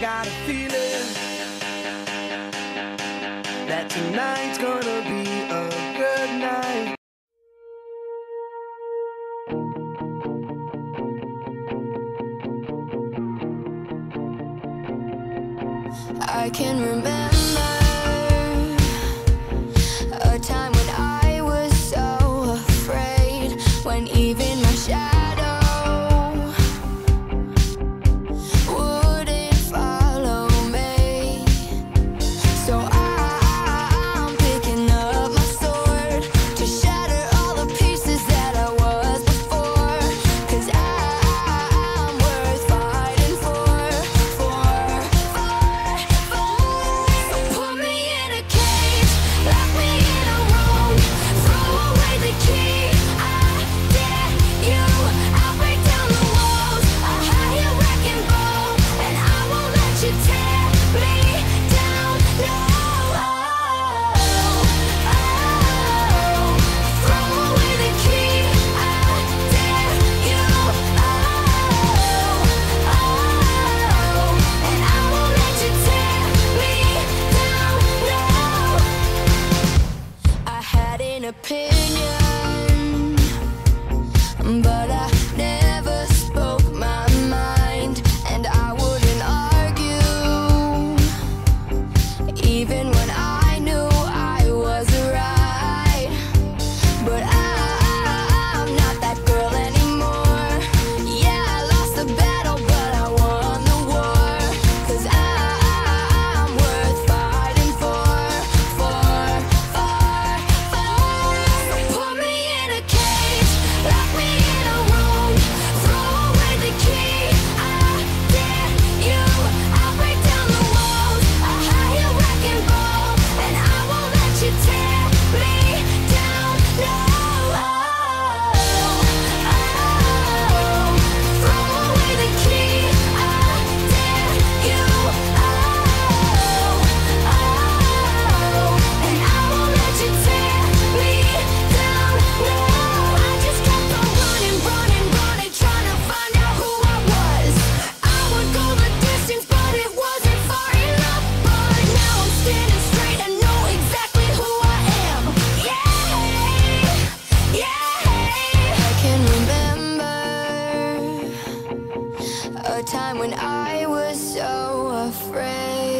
Got a feeling that tonight's gonna be a good night. I can remember even when when I was so afraid.